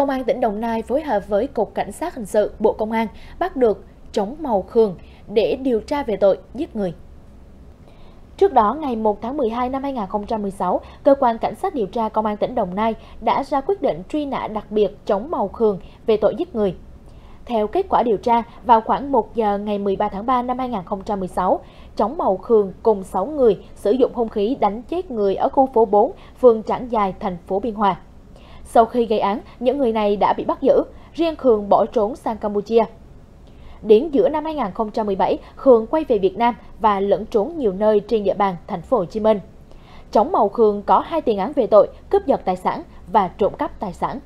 Công an tỉnh Đồng Nai phối hợp với Cục Cảnh sát Hình sự Bộ Công an bắt được Trống Màu Khường để điều tra về tội giết người. Trước đó, ngày 1 tháng 12 năm 2016, Cơ quan Cảnh sát điều tra Công an tỉnh Đồng Nai đã ra quyết định truy nã đặc biệt chống Màu Khường về tội giết người. Theo kết quả điều tra, vào khoảng 1 giờ ngày 13 tháng 3 năm 2016, Chống Màu Khường cùng 6 người sử dụng hung khí đánh chết người ở khu phố 4, phường Trảng Dài, thành phố Biên Hòa. Sau khi gây án, những người này đã bị bắt giữ, riêng Khương bỏ trốn sang Campuchia. Đến giữa năm 2017, Khương quay về Việt Nam và lẫn trốn nhiều nơi trên địa bàn thành phố Hồ Chí Minh. Chống Màu Khương có hai tiền án về tội cướp giật tài sản và trộm cắp tài sản.